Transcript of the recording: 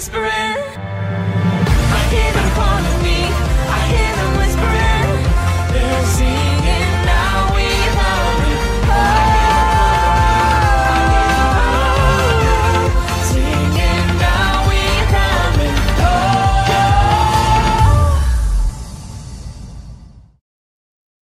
whispering.